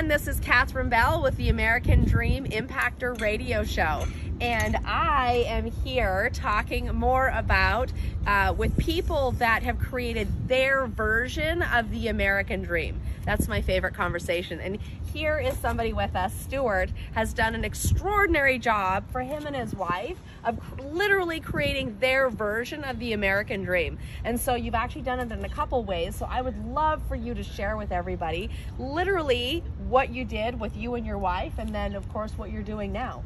everyone. This is Catherine Bell with the American Dream Impactor Radio Show. And I am here talking more about uh, with people that have created their version of the American Dream. That's my favorite conversation. And here is somebody with us. Stuart has done an extraordinary job for him and his wife of literally creating their version of the American Dream. And so you've actually done it in a couple ways. So I would love for you to share with everybody literally what you did with you and your wife, and then, of course, what you're doing now.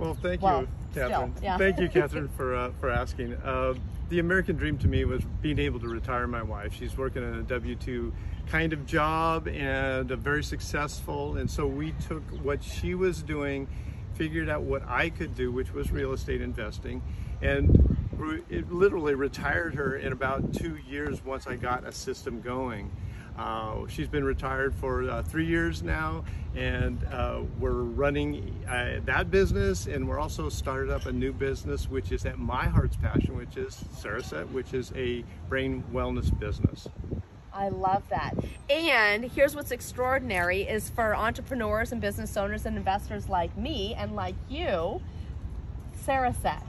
Well, thank Well, you, Catherine. still, yeah. Thank you, Catherine, for uh, for asking. Uh, the American dream to me was being able to retire my wife. She's working in a W two kind of job and uh, very successful, and so we took what she was doing, figured out what I could do, which was real estate investing, and re- it literally retired her in about two years once I got a system going. Uh, she's been retired for uh, three years now, and uh, we're running uh, that business, and we're also started up a new business, which is at my heart's passion, which is Cereset, which is a brain wellness business. I love that. And here's what's extraordinary is for entrepreneurs and business owners and investors like me and like you, Cereset.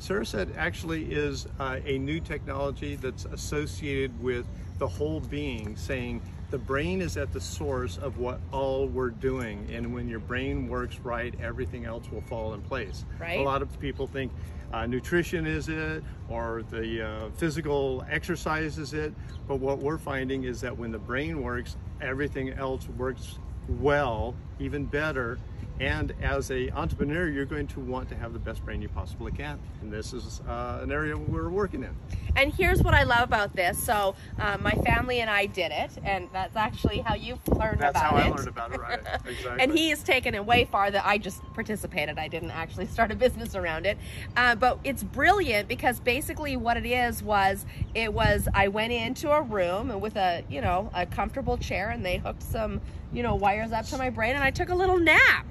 Cereset actually is uh, a new technology that's associated with the whole being, saying the brain is at the source of what all we're doing. And when your brain works right, everything else will fall in place. Right. A lot of people think uh, nutrition is it or the uh, physical exercise is it. But what we're finding is that when the brain works, everything else works well, even better. And as a entrepreneur, you're going to want to have the best brain you possibly can. And this is uh, an area we're working in. And here's what I love about this. So um, my family and I did it, and that's actually how you learned That's about it. That's how. I learned about it, right? Exactly. and he has taken it way far that I just participated. I didn't actually start a business around it. Uh, but it's brilliant because basically what it is was it was I went into a room with a you know a comfortable chair and they hooked some you know wires up to my brain and I took a little nap.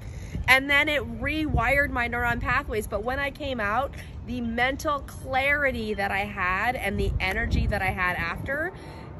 And then it rewired my neuron pathways. But when I came out, the mental clarity that I had and the energy that I had after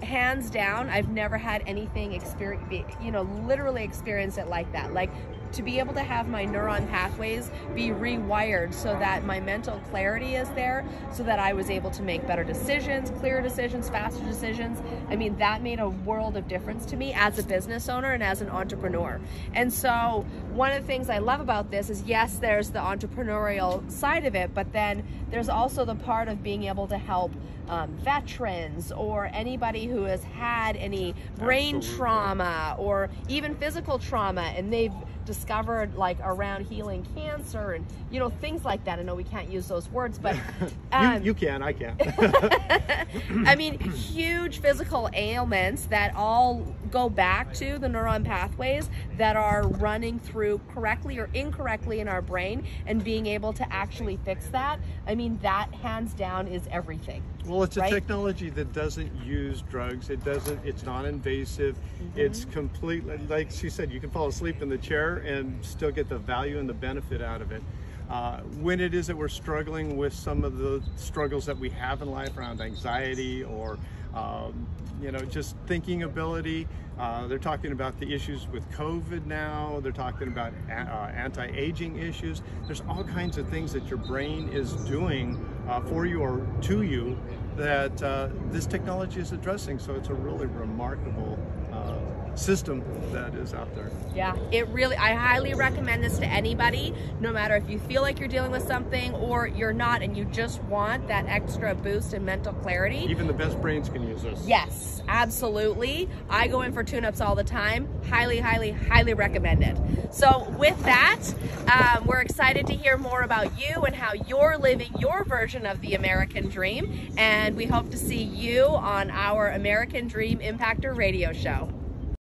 hands down i've never had anything experience you know literally experience it like that like to be able to have my neuron pathways be rewired so that my mental clarity is there so that i was able to make better decisions clearer decisions faster decisions i mean that made a world of difference to me as a business owner and as an entrepreneur and so one of the things i love about this is yes there's the entrepreneurial side of it but then there's also the part of being able to help um, veterans or anybody who has had any brain Absolutely. trauma or even physical trauma and they've discovered like around healing cancer and you know things like that i know we can't use those words but um, you, you can, I can. I mean, huge physical ailments that all go back to the neuron pathways that are running through correctly or incorrectly in our brain and being able to actually fix that. I mean, that hands down is everything. Well, it's a Right? technology that doesn't use drugs. It doesn't. It's non-invasive. Mm-hmm. It's completely like she said. You can fall asleep in the chair and still get the value and the benefit out of it. Uh, when it is that we're struggling with some of the struggles that we have in life around anxiety or um, you know just thinking ability, uh, they're talking about the issues with COVID now. They're talking about uh, anti-aging issues. There's all kinds of things that your brain is doing uh, for you or to you that uh, this technology is addressing. So it's a really remarkable uh, system that is out there. Yeah, it really, I highly recommend this to anybody, no matter if you feel like you're dealing with something or you're not and you just want that extra boost in mental clarity. Even the best brains can use this. Yes, absolutely. I go in for tune-ups all the time. Highly, highly, highly recommend it. So with that, um, we're excited to hear more about you and how you're living your version of the American Dream. And we hope to see you on our American Dream Impactor radio show.